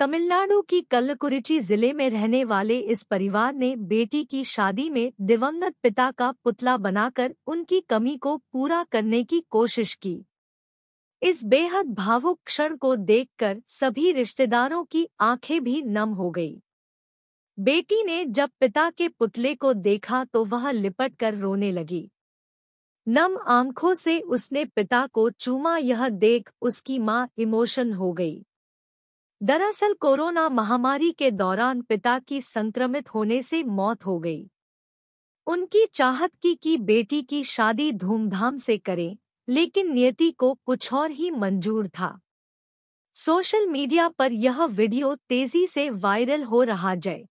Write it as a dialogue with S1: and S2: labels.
S1: तमिलनाडु की कल्लकुरिची ज़िले में रहने वाले इस परिवार ने बेटी की शादी में दिवंगत पिता का पुतला बनाकर उनकी कमी को पूरा करने की कोशिश की। इस बेहद भावुक क्षण को देखकर सभी रिश्तेदारों की आँखें भी नम हो गई। बेटी ने जब पिता के पुतले को देखा तो वह लिपट कर रोने लगी। नम आँखों से उसने पिता को चूमा यह देख उसकी माँ इमोशन हो गई। दरअसल कोरोना महामारी के दौरान पिता की संक्रमित होने से मौत हो गई। उनकी चाहत की कि बेटी की शादी धूमधाम से करें, लेकिन नियति को कुछ और ही मंजूर था। सोशल मीडिया पर यह वीडियो तेज़ी से वायरल हो रहा जय।